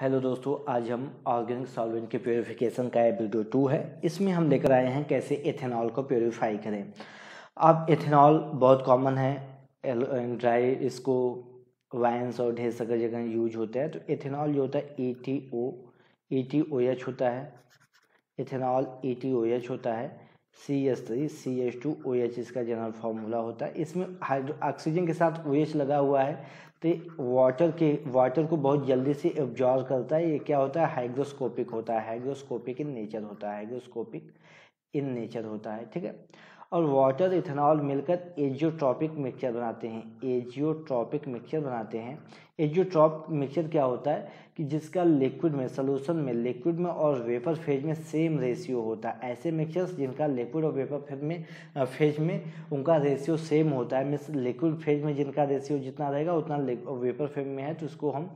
Hello दोस्तों, आज हम ऑर्गेनिक सॉल्वेंट के प्योरीफिकेशन का वीडियो टू है। इसमें हम लेकर आए हैं कैसे एथेनॉल को प्योरीफाई करें। अब एथेनॉल बहुत कॉमन है ड्राई इसको वाइन्स और ढेर सारी जगह यूज़ होता है। तो एथेनॉल जो होता है E T O E T O H होता है ethanol E T O H होता है। C S three C H two O H इसका जनरल फार्मूला होता है। इसमें हाइड्रो ऑक्सीजन के साथ ओ एच लगा हुआ है। तो वाटर के वाटर को बहुत जल्दी से एब्जॉर्व करता है। ये क्या होता है? हाइग्रोस्कोपिक होता है। हाइग्रोस्कोपिक इन नेचर होता है। हाइग्रोस्कोपिक इन नेचर होता है। ठीक है? और वाटर इथेनॉल मिलकर एजियोट्रॉपिक मिक्सचर बनाते हैं। एजियोट्रॉपिक मिक्सचर बनाते हैं। एजियोट्रॉप मिक्सचर क्या होता है? कि जिसका लिक्विड में सोलूशन में लिक्विड में और वेपर फ़ेज़ में सेम रेशियो होता है। ऐसे मिक्सचर्स जिनका लिक्विड और वेपर फ़ेज़ में फ़ेज़ में, उनका रेशियो सेम होता है। मीन्स लिक्विड फ़ेज़ में जिनका रेशियो जितना रहेगा, उतना वेपर फ़ेज़ में है तो उसको हम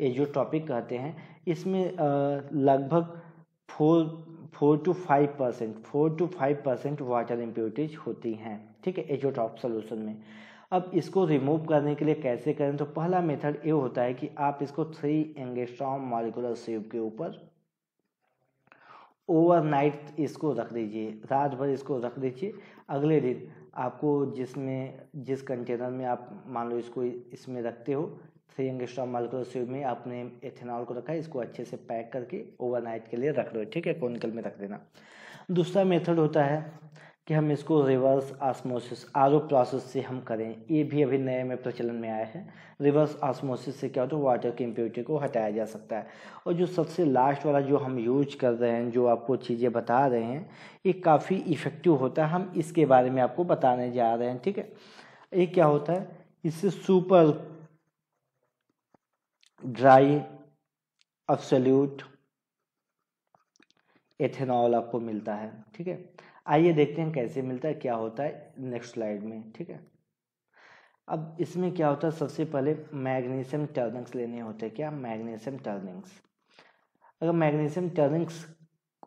एजियोट्रॉपिक कहते हैं। इसमें लगभग four four two five percent, four two five percent water impurities होती हैं। ठीक है एजोटॉप सोल्यूशन में। अब इसको रिमूव करने के लिए कैसे करें? तो पहला मेथड ये होता है कि आप इसको थ्री एंगेस्ट्रॉम मॉलिकुलर सेव के ऊपर ओवरनाइट इसको रख दीजिए। रात भर इसको रख दीजिए। अगले दिन आपको जिसमें, जिस कंटेनर में आप, मान लो इसको इसमें रखते हो थ्री एंगस्ट्रॉम मालिकुलर में आपने एथेनॉल को रखा है, इसको अच्छे से पैक करके ओवरनाइट के लिए रख दो ठीक है कोनिकल में रख देना। दूसरा मेथड होता है कि हम इसको रिवर्स आसमोसिस आर प्रोसेस से हम करें। ये भी अभी नए में प्रचलन में आया है। रिवर्स आसमोसिस से क्या होता है? वाटर की इम्प्योरिटी को हटाया जा सकता है। और जो सबसे लास्ट वाला जो हम यूज़ कर रहे हैं, जो आपको चीज़ें बता रहे हैं, ये काफ़ी इफ़ेक्टिव होता है। हम इसके बारे में आपको बताने जा रहे हैं, ठीक है। ये क्या होता है? इससे सुपर ड्राई अब्सोल्यूट एथेनॉल आपको मिलता है, ठीक है? आइए देखते हैं कैसे मिलता है, क्या होता है नेक्स्ट स्लाइड में, ठीक है? अब इसमें क्या होता है, सबसे पहले मैग्नीशियम टर्निंग्स लेने होते हैं, क्या? Magnesium turnings. अगर मैग्नीशियम टर्निंग्स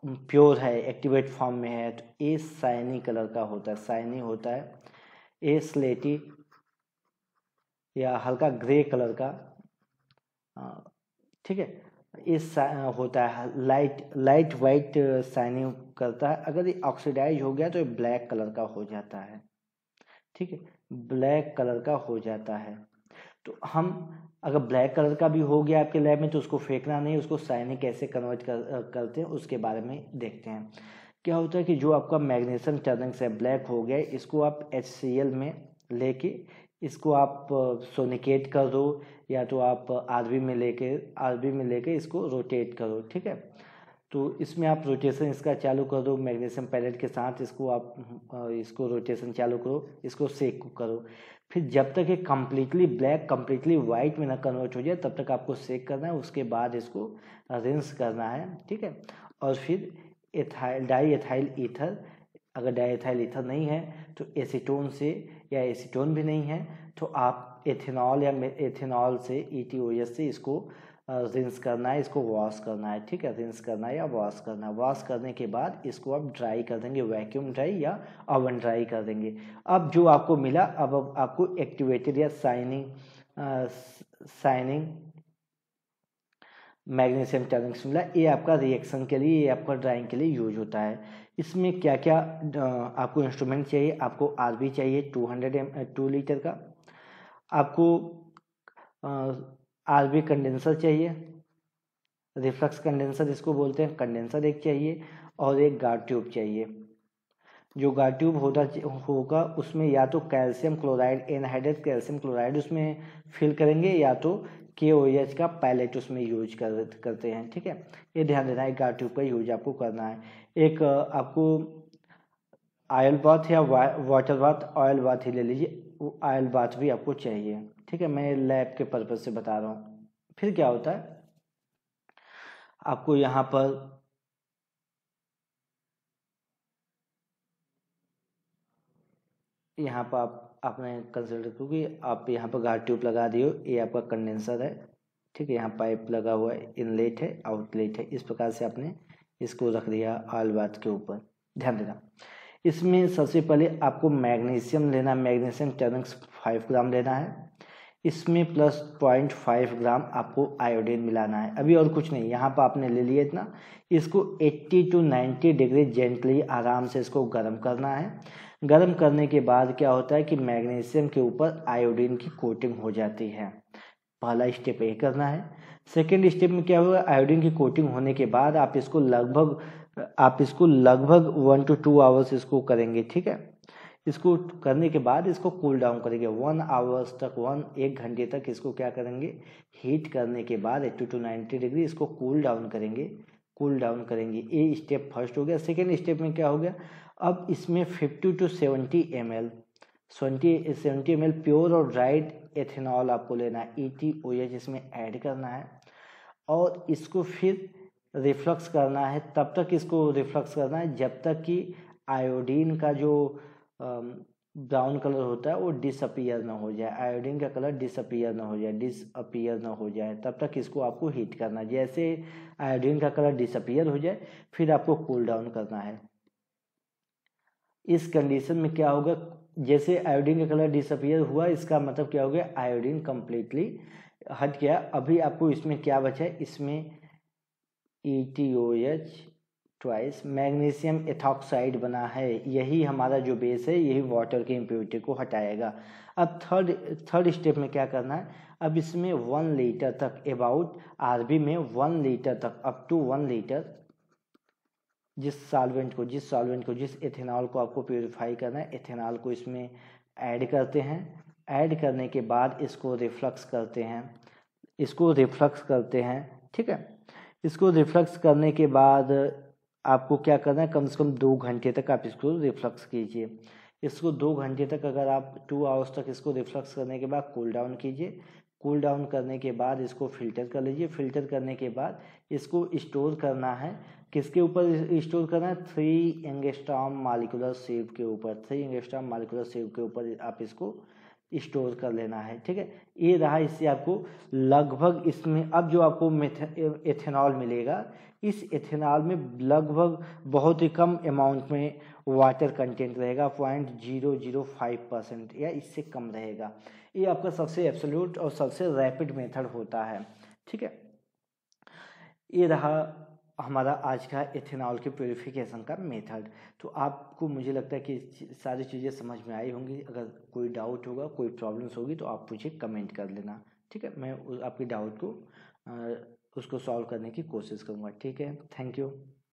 प्योर है एक्टिवेट फॉर्म में है तो ए साइनी कलर का होता है साइनी होता है ए स्लेटी या हल्का ग्रे कलर का ठीक है। इस होता है लाइट लाइट वाइट साइनिंग करता है। अगर ये ऑक्सीडाइज हो गया तो ये ब्लैक कलर का हो जाता है। ठीक है ब्लैक कलर का हो जाता है। तो हम अगर ब्लैक कलर का भी हो गया आपके लैब में तो उसको फेंकना नहीं उसको साइनिंग कैसे कन्वर्ट कर, करते हैं उसके बारे में देखते हैं। क्या होता है कि जो आपका मैग्नीशियम टर्निंग से ब्लैक हो गया इसको आप एच में लेके इसको आप सोनिकेट कर दो या तो आप आरबी में लेके आरबी में लेके इसको रोटेट करो, ठीक है? तो इसमें आप रोटेशन इसका चालू कर दो मैग्नीशियम पैलेट के साथ इसको आप इसको रोटेशन चालू करो, इसको सेक करो। फिर जब तक ये कम्प्लीटली ब्लैक कम्प्लीटली वाइट में ना कन्वर्ट हो जाए, तब तक आपको सेक करना है, उसके बाद इसको रिंस करना है, ठीक है? और फिर एथाइल डाई एथाइल ईथर अगर डाई एथाइल ईथर नहीं है तो एसीटोन से या एसीटोन भी नहीं है तो आप एथेनॉल या एथेनॉल से ई e से इसको रिंस करना है, इसको वॉश करना है, ठीक है? रिंस करना है या वॉश करना है। वॉश करने के बाद इसको आप ड्राई कर देंगे वैक्यूम ड्राई या ओवन ड्राई कर देंगे। अब जो आपको मिला, अब अब आपको एक्टिवेटेड या साइनिंग साइनिंग मैग्नीशियम टर्निंग्स मिला, ये आपका रिएक्शन के लिए, ये आपका ड्राइंग के लिए यूज़ होता है। इसमें क्या क्या आपको इंस्ट्रूमेंट चाहिए? आपको आर बी चाहिए two hundred M two litre का। आपको आर बी कंडेंसर चाहिए रिफ्लक्स कंडेंसर इसको बोलते हैं कंडेंसर एक चाहिए और एक गार्ड ट्यूब चाहिए। जो गार्ड ट्यूब होता, होगा उसमें या तो calcium chloride anhydrate calcium chloride उसमें फिल करेंगे या तो के ओ एच का पैलेट उसमें यूज़ कर, करते हैं, ठीक है? ये ध्यान देना है गार्ड ट्यूब का यूज़ आपको करना है। एक, आपको आयल बाथ या वाटर बाथ ऑयल बाथ ही ले लीजिए ऑयल बाथ भी आपको चाहिए, ठीक है? मैं लैब के पर्पज से बता रहा हूँ। फिर क्या होता है? आपको यहाँ पर यहाँ पर आप आपने कंसिडर क्योंकि आप यहाँ पर गार्ड ट्यूब लगा दियो ये आपका कंडेंसर है। ठीक है, यहाँ पाइप लगा हुआ है इनलेट है आउटलेट है। इस प्रकार से आपने इसको रख दिया ऑयल बात के ऊपर। ध्यान देना। इसमें सबसे पहले आपको मैग्नीशियम लेना मैग्नीशियम टर्निंग्स फाइव ग्राम लेना है। इसमें प्लस पॉइंट फाइव ग्राम आपको आयोडीन मिलाना है। अभी और कुछ नहीं, यहाँ पर आपने ले लिया इतना। इसको 80 टू 90 डिग्री जेंटली आराम से इसको गर्म करना है। गर्म करने के बाद क्या होता है कि मैग्नीशियम के ऊपर आयोडीन की कोटिंग हो जाती है। पहला स्टेप ये करना है। सेकेंड स्टेप में क्या होगा आयोडीन की कोटिंग होने के बाद आप इसको लगभग, आप इसको लगभग वन टू टू आवर्स इसको करेंगे, ठीक है? इसको करने के बाद इसको कूल डाउन करेंगे। वन आवर्स तक वन एक घंटे तक इसको क्या करेंगे? हीट करने के बाद एट्टी टू नाइन्टी डिग्री इसको कूल डाउन करेंगे। कूल डाउन करेंगे। ये स्टेप फ़र्स्ट हो गया। सेकेंड स्टेप में क्या हो गया? अब इसमें fifty two seventy M L twenty seventy M pure और ड्राइड एथेनॉल आपको लेना है ई टी ओ एच इसमें ऐड करना है और इसको फिर रिफ्लक्स करना है। तब तक इसको रिफ्लक्स करना है जब तक कि आयोडीन का जो ब्राउन कलर होता है वो डिसअपियर ना हो जाए। आयोडीन का कलर डिसअपियर ना हो जाए डिसअपियर ना हो जाए। तब तक इसको आपको हीट करना है। जैसे आयोडीन का कलर डिसअपियर हो जाए, फिर आपको कूल डाउन करना है। इस कंडीशन में क्या होगा? जैसे आयोडीन का कलर डिसअपियर हुआ, इसका मतलब क्या हो गया? आयोडीन कम्प्लीटली हट गया। अभी आपको इसमें क्या बचा है? इसमें E T O H twice magnesium ethoxide बना है। यही हमारा जो बेस है, यही वाटर की इम्प्योरिटी को हटाएगा। अब थर्ड थर्ड स्टेप में क्या करना है? अब इसमें वन लीटर तक अबाउट आरबी में वन लीटर तक अप टू वन लीटर जिस सॉल्वेंट को, जिस सॉल्वेंट को, जिस एथेनॉल को आपको प्योरीफाई करना है एथेनॉल को इसमें ऐड करते हैं। ऐड करने के बाद इसको रिफ्लक्स करते हैं। इसको रिफ्लक्स करते हैं, ठीक है? इसको रिफ्लक्स करने के बाद आपको क्या करना है? कम से कम दो घंटे तक आप इसको रिफ्लक्स कीजिए। इसको दो घंटे तक अगर आप टू आवर्स तक इसको रिफ्लक्स करने के बाद कूल डाउन कीजिए। कूल डाउन करने के बाद इसको फ़िल्टर कर लीजिए। फ़िल्टर करने के बाद इसको स्टोर करना है। किसके ऊपर स्टोर करना है? थ्री एंगेस्ट्राम मालिकुलर सेव के ऊपर। थ्री एंगेस्ट्राम मालिकुलर सेव के ऊपर आप इसको स्टोर कर लेना है, ठीक है? ये रहा इससे आपको लगभग इसमें, अब जो आपको एथेनॉल मिलेगा, इस एथेनॉल में लगभग बहुत ही कम अमाउंट में वाटर कंटेंट रहेगा point zero zero five percent या इससे कम रहेगा। ये आपका सबसे एब्सोल्यूट और सबसे रैपिड मेथड होता है, ठीक है? ये रहा हमारा आज का इथेनॉल के प्योरीफिकेशन का मेथड तो आपको मुझे लगता है कि सारी चीज़ें समझ में आई होंगी। अगर कोई डाउट होगा, कोई प्रॉब्लम्स होगी तो आप मुझे कमेंट कर लेना। ठीक है? मैं आपके डाउट को उसको सॉल्व करने की कोशिश करूँगा। ठीक है? Thank you